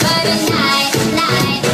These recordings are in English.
For the night, night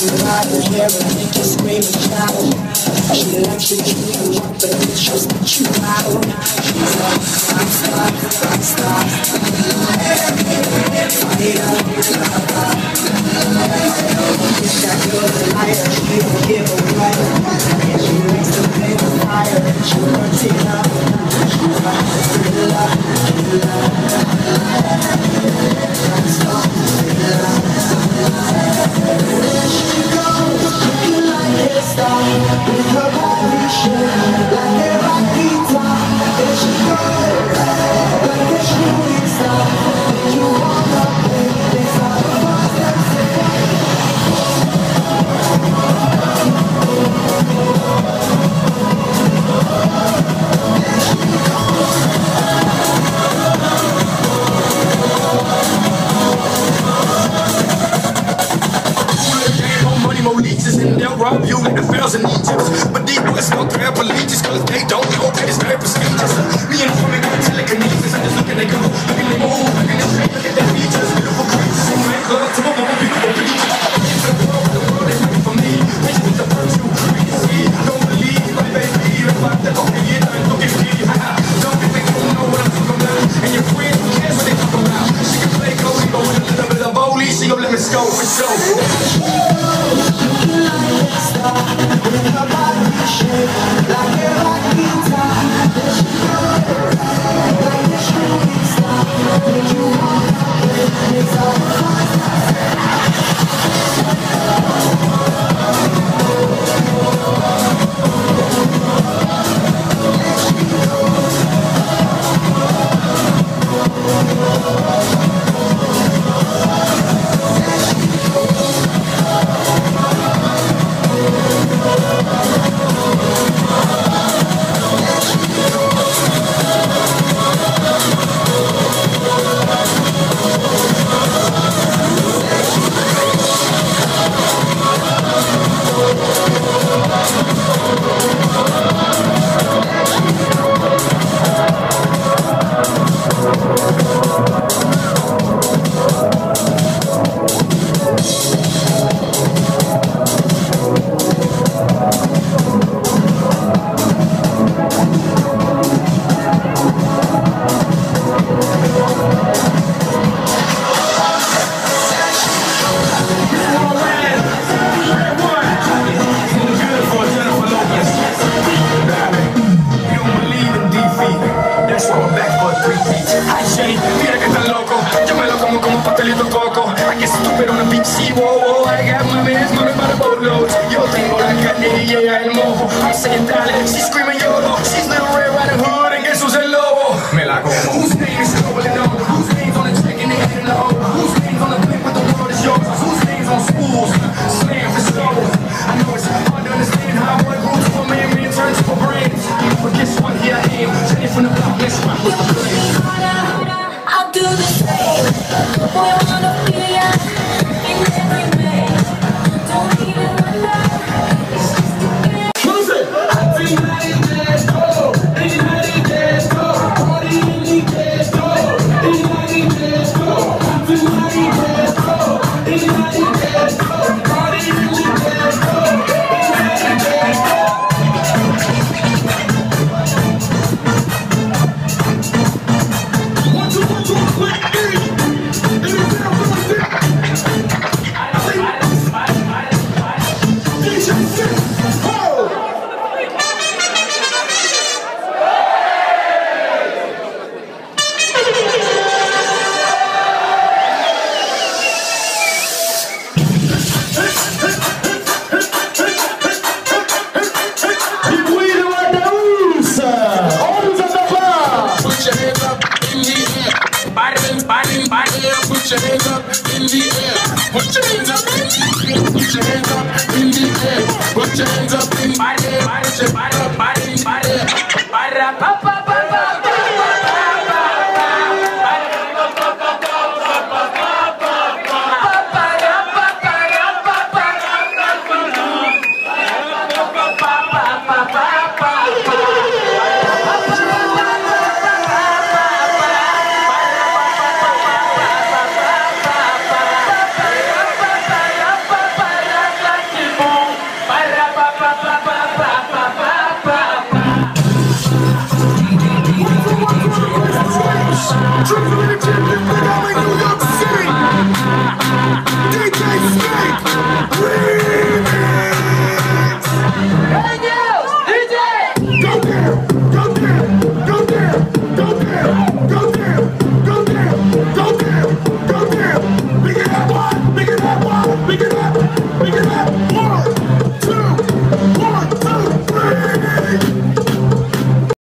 You right here and make you scream and shout. She likes you, keep you up, but it's just that you out. She's like, stop, stop, stop, stop. Fire. If and they'll Yeah. She's screaming YOLO. She's little Red Riding Hood and guess who's el lobo? Me la como. Whose name is nobody know? Whose name's on the check and they hit in the hole? Whose name's on the clip with the world is yours? Whose name's on schools? Slam for slow. I know it's hard to understand how one groups for man man turns to a brand. But guess what? Here I am. Straight from the block. Let's rock with the plan. I'll do the same. Boy, I wanna